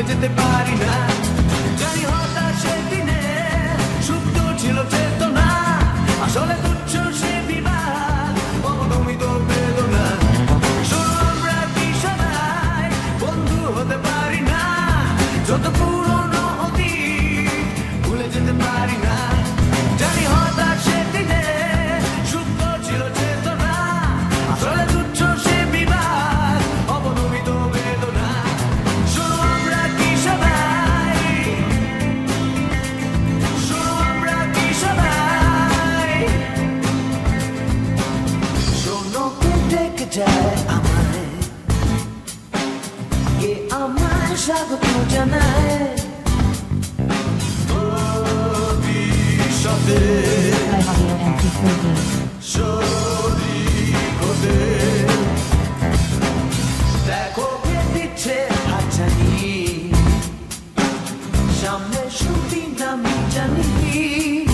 volete body parinare স্বাগত জানায় সাথে শরীরতে দেখো দিচ্ছে হাতছানি। সামনে শুনতি নামি জানি।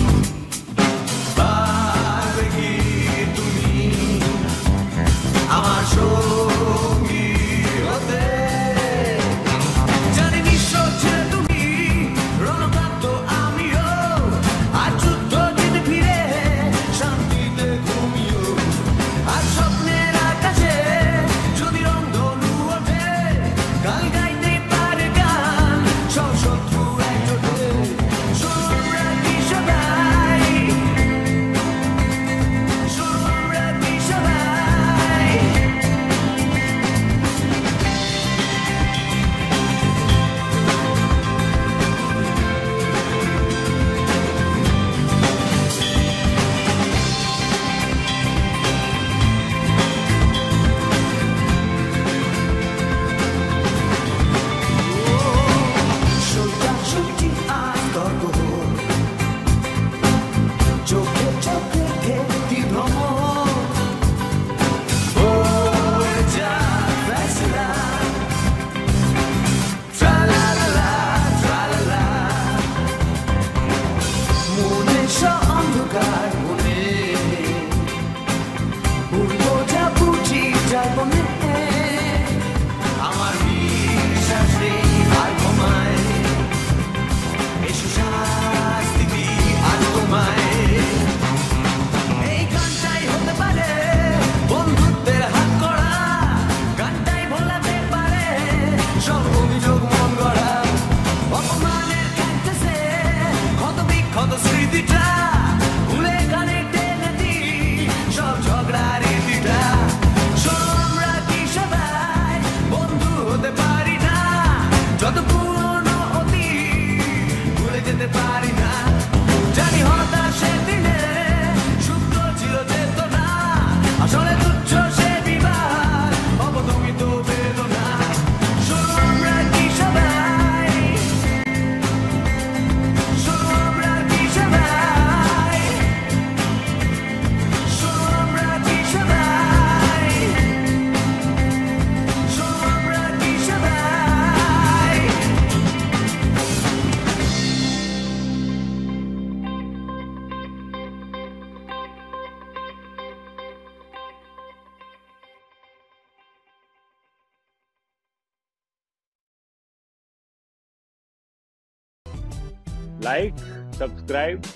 like, subscribe,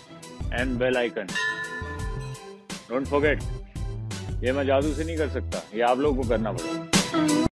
and bell icon. Don't forget, ये मैं जादू से नहीं कर सकता ये आप लोगों को करना पड़ेगा